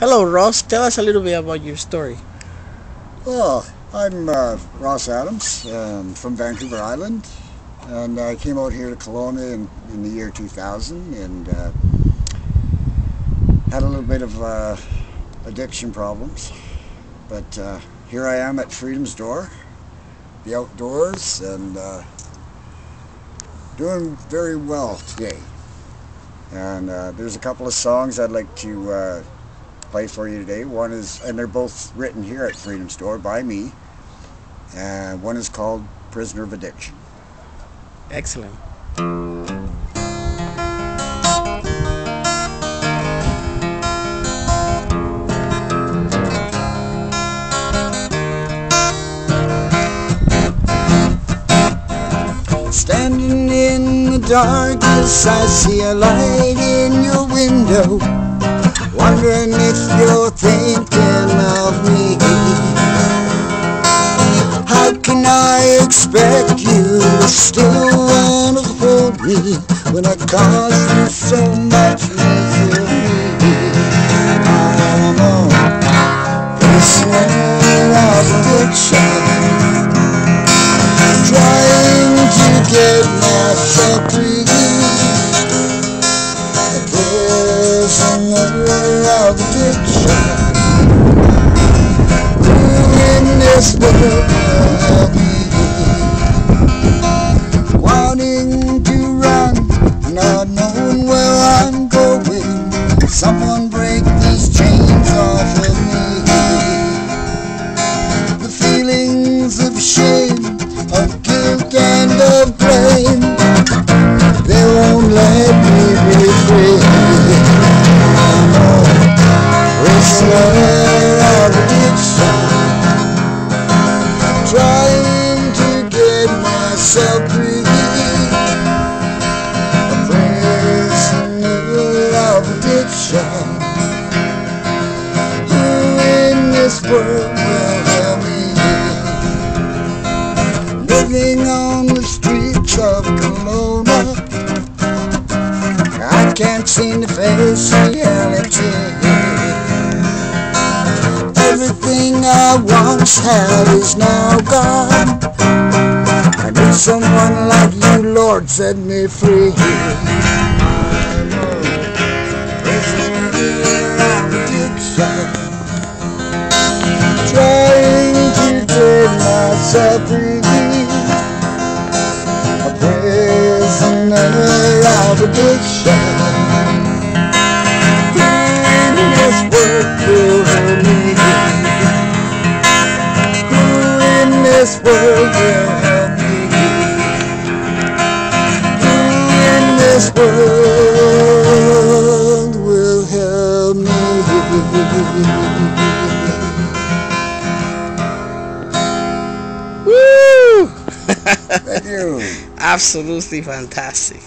Hello, Ross. Tell us a little bit about your story. Well, I'm uh, Ross Adams um, from Vancouver Island, and I came out here to Kelowna in, in the year 2000 and uh, had a little bit of uh, addiction problems. But uh, here I am at Freedom's Door, the outdoors, and uh, doing very well today. And uh, there's a couple of songs I'd like to play for you today. One is, and they're both written here at Freedom's Door by me. And one is called Prisoner of Addiction. Excellent. Standing in the darkness, I see a light in your window. Wondering if you're thinking of me. How can I expect you to still want to hold me when I caused you so much World me. Wanting to run, not knowing where I'm going. Someone break these chains off of me. The feelings of shame this world will help me? living on the streets of Kelowna. I can't seem to face reality. Everything I once had is now gone. I need someone like you, Lord, set me free. I'm a myself free. A prisoner of addiction. Who me? Who in this world will help me? Who in this world Absolutely fantastic.